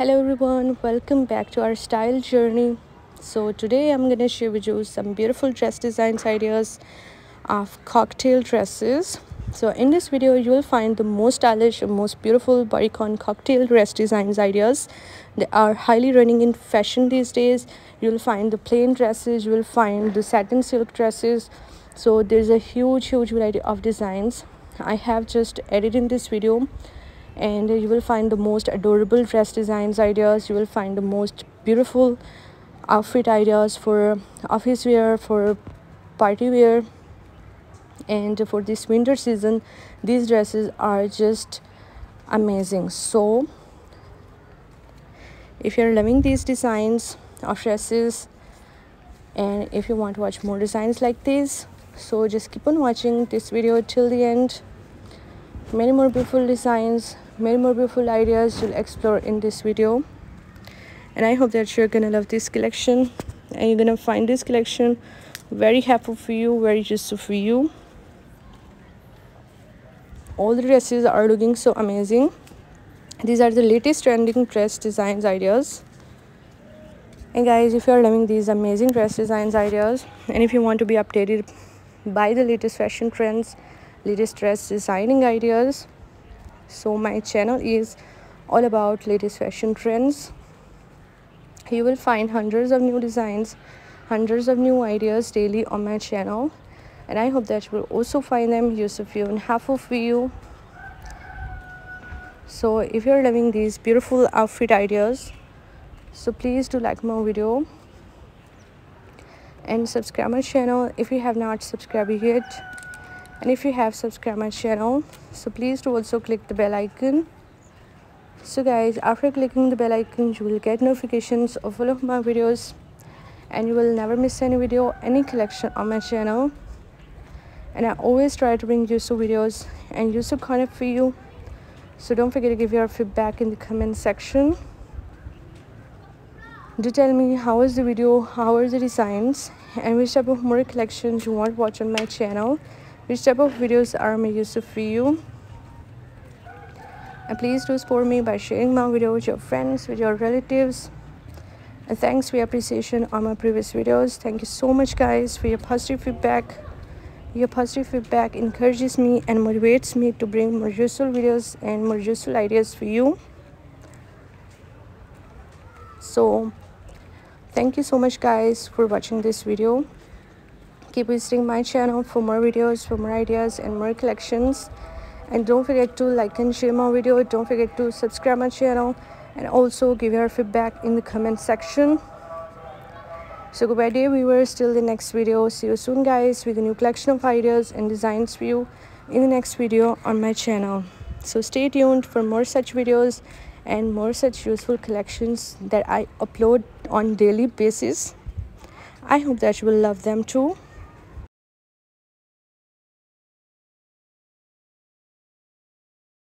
hello everyone welcome back to our style journey. So today i'm gonna share with you some beautiful dress designs ideas of cocktail dresses. So in this video you will find the most stylish and most beautiful bodycon cocktail dress designs ideas. They are highly running in fashion these days. You will find the plain dresses you will find the satin silk dresses. So there's a huge huge variety of designs. I have just edited in this video and you will find the most adorable dress designs ideas. You will find the most beautiful outfit ideas for office wear for party wear. And for this winter season these dresses are just amazing. So if you're loving these designs of dresses and if you want to watch more designs like this so just keep on watching this video till the end many more beautiful designs many more beautiful ideas you'll explore in this video. And i hope that you're gonna love this collection. And you're gonna find this collection very helpful for you very useful for you. All the dresses are looking so amazing. These are the latest trending dress designs ideas. And guys if you're loving these amazing dress designs ideas and if you want to be updated by the latest fashion trends latest dress designing ideas. So my channel is all about latest fashion trends. You will find hundreds of new designs hundreds of new ideas daily on my channel. And i hope that you will also find them useful and helpful for you. So if you're loving these beautiful outfit ideas so please do like my video and subscribe my channel if you have not subscribed yet and if you have subscribed my channel so please do also click the bell icon. So guys after clicking the bell icon you will get notifications of all of my videos. And you will never miss any video any collection on my channel. And i always try to bring useful videos and useful content for you. So don't forget to give your feedback in the comment section. Do tell me how was the video? How are the designs? And which type of more collections you want to watch on my channel which type of videos are my useful for you? And please do support me by sharing my video with your friends with your relatives. And thanks for your appreciation on my previous videos. Thank you so much guys for your positive feedback. Your positive feedback encourages me and motivates me to bring more useful videos and more useful ideas for you. So thank you so much guys for watching this video keep visiting my channel for more videos for more ideas and more collections. And don't forget to like and share my video. Don't forget to subscribe my channel and also give your feedback in the comment section. So goodbye dear viewers. Till the next video. See you soon guys with a new collection of ideas and designs for you in the next video on my channel. So stay tuned for more such videos and more such useful collections that i upload on daily basis. I hope that you will love them too